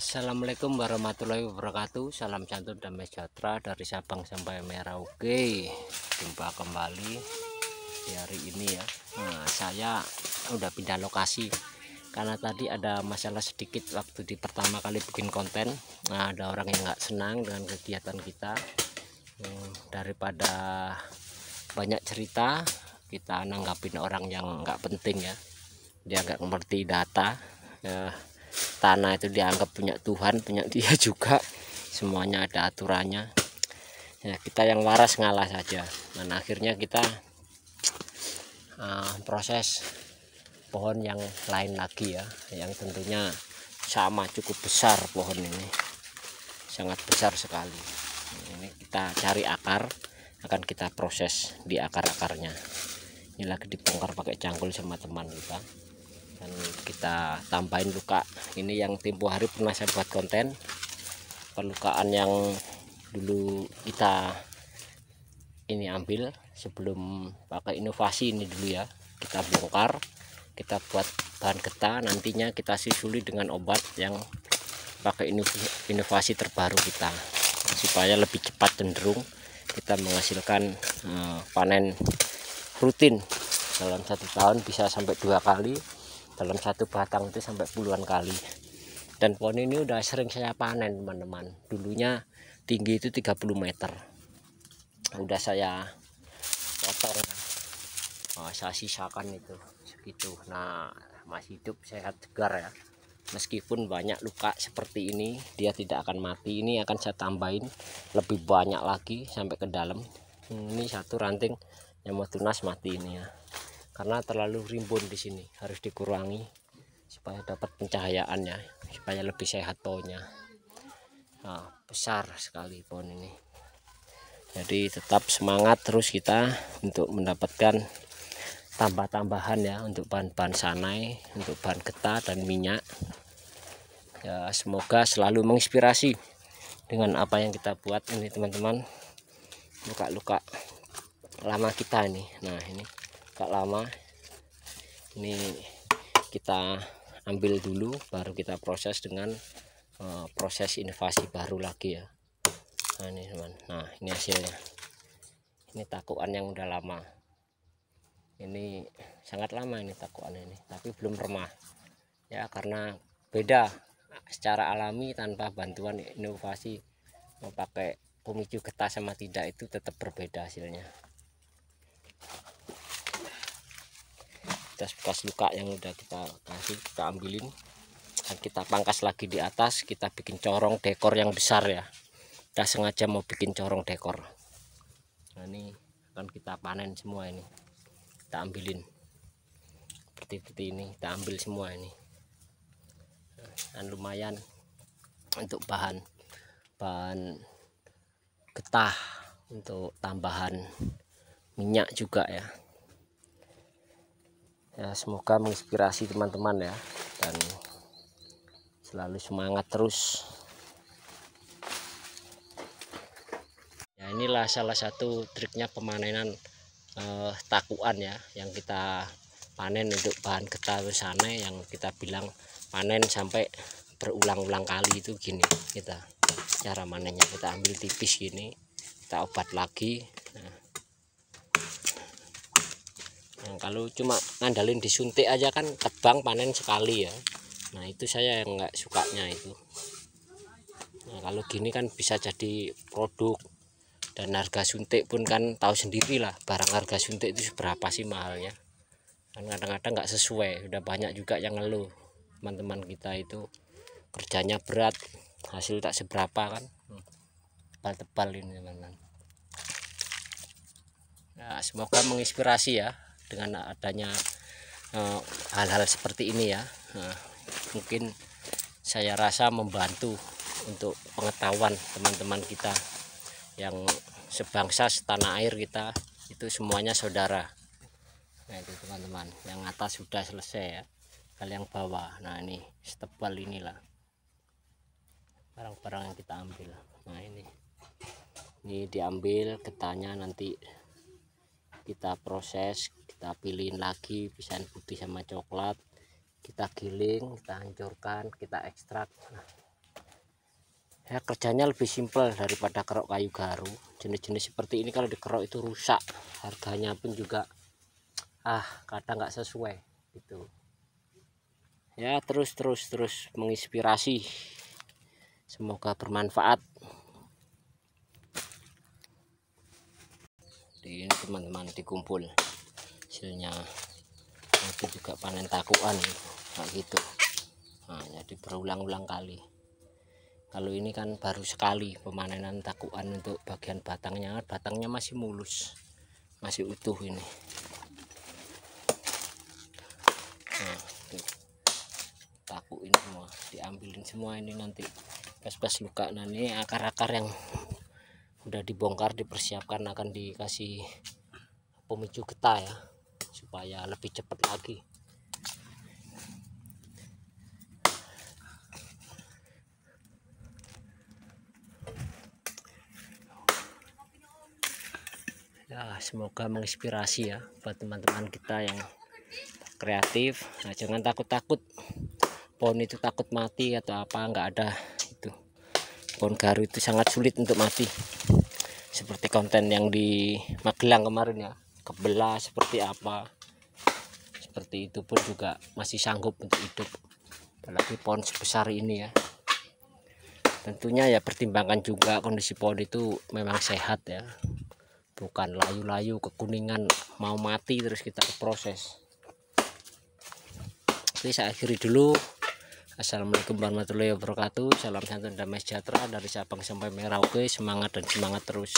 Assalamualaikum warahmatullahi wabarakatuh. Salam santun damai sejahtera dari Sabang sampai Merauke. Jumpa kembali di hari ini ya. Nah, Saya udah pindah lokasi Karena tadi ada masalah sedikit waktu di pertama kali bikin konten. Nah, Ada orang yang nggak senang dengan kegiatan kita. Hmm, Daripada banyak cerita Kita nanggapin orang yang nggak penting ya. Dia nggak ngerti data. Ya, tanah itu dianggap punya Tuhan punya dia juga. Semuanya ada aturannya. Ya kita yang waras ngalah saja. Dan akhirnya kita uh, proses pohon yang lain lagi ya yang tentunya sama cukup besar pohon ini. Sangat besar sekali. Ini kita cari akar akan kita proses di akar-akarnya. Ini lagi dibongkar pakai cangkul sama teman kita dan kita tambahin luka ini yang tempo hari pernah saya buat konten. Perlukaan yang dulu kita ini ambil sebelum pakai inovasi ini dulu ya. Kita bongkar kita buat bahan getah nantinya kita susuli dengan obat yang pakai inovasi terbaru kita. Supaya lebih cepat cenderung kita menghasilkan uh, panen rutin. Dalam satu tahun bisa sampai dua kali dalam satu batang itu sampai puluhan kali. Dan pohon ini udah sering saya panen teman-teman. Dulunya tinggi itu 30 meter. Udah saya kotor oh, saya sisakan itu segitu. Nah masih hidup sehat segar ya. Meskipun banyak luka seperti ini dia tidak akan mati. Ini akan saya tambahin lebih banyak lagi sampai ke dalam. Ini satu ranting yang mau tunas mati ini ya karena terlalu rimbun di sini harus dikurangi supaya dapat pencahayaannya supaya lebih sehat pohonnya nah, besar sekali pohon ini. Jadi tetap semangat terus kita untuk mendapatkan tambah-tambahan ya untuk bahan-bahan sanai untuk bahan getah dan minyak. Ya semoga selalu menginspirasi dengan apa yang kita buat ini teman-teman. Luka-luka lama kita ini. Nah ini agak lama. Ini kita ambil dulu baru kita proses dengan uh, proses inovasi baru lagi ya. Nah ini teman. Nah ini hasilnya. Ini takuan yang udah lama. Ini sangat lama ini takuan ini tapi belum remah. Ya karena beda secara alami tanpa bantuan inovasi mau pakai pemicu getah sama tidak itu tetap berbeda hasilnya bekas-bekas luka yang udah kita kasih kita ambilin. Dan kita pangkas lagi di atas kita bikin corong dekor yang besar ya. Kita sengaja mau bikin corong dekor. Nah ini akan kita panen semua ini. Kita ambilin. Seperti seperti ini kita ambil semua ini. Dan lumayan untuk bahan bahan getah untuk tambahan minyak juga ya ya semoga menginspirasi teman-teman ya dan selalu semangat terus. Ya inilah salah satu triknya pemanenan eh, takuan ya yang kita panen untuk bahan getah sana yang kita bilang panen sampai berulang-ulang kali itu gini kita cara manennya kita ambil tipis gini kita obat lagi. Nah, kalau cuma ngandalin disuntik aja kan tebang panen sekali ya. Nah itu saya yang nggak sukanya itu. Nah, kalau gini kan bisa jadi produk dan harga suntik pun kan tahu sendiri lah barang harga suntik itu berapa sih mahalnya. Kan kadang-kadang nggak sesuai udah banyak juga yang ngeluh. Teman-teman kita itu kerjanya berat hasil tak seberapa kan. Tebal-tebal ini teman-teman. Nah, semoga menginspirasi ya dengan adanya eh, hal-hal uh, seperti ini ya. Nah, mungkin saya rasa membantu untuk pengetahuan teman-teman kita yang sebangsa setanah air kita itu semuanya saudara. Nah itu teman-teman yang atas sudah selesai ya. Kalau yang bawah nah ini setebal inilah. Barang-barang yang kita ambil. Nah ini. Ini diambil getahnya nanti kita proses kita pilihin lagi pisahan putih sama coklat. Kita giling kita hancurkan kita ekstrak. Nah, ya kerjanya lebih simpel daripada kerok kayu garu. Jenis-jenis seperti ini kalau dikerok itu rusak. Harganya pun juga ah kadang nggak sesuai gitu. Ya terus terus terus menginspirasi. Semoga bermanfaat ini teman-teman dikumpul hasilnya itu juga panen takuan kayak gitu. Nah, jadi berulang-ulang kali. Kalau ini kan baru sekali pemanenan takuan untuk bagian batangnya. Batangnya masih mulus masih utuh ini. Nah, taku ini semua diambilin semua ini nanti. Pas-pas luka nah ini akar-akar yang udah dibongkar dipersiapkan akan dikasih pemicu getah ya supaya lebih cepat lagi. Ya semoga menginspirasi ya buat teman-teman kita yang kreatif. Nah jangan takut-takut. Pohon itu takut mati atau apa nggak ada pohon garu itu sangat sulit untuk mati. Seperti konten yang di Magelang kemarin ya. Kebelah seperti apa. Seperti itu pun juga masih sanggup untuk hidup. Apalagi pohon sebesar ini ya. Tentunya ya pertimbangkan juga kondisi pohon itu memang sehat ya. Bukan layu-layu kekuningan mau mati terus kita proses. Oke saya akhiri dulu Assalamualaikum warahmatullahi wabarakatuh. Salam santan damai sejahtera dari Sabang sampai Merauke. Semangat dan semangat terus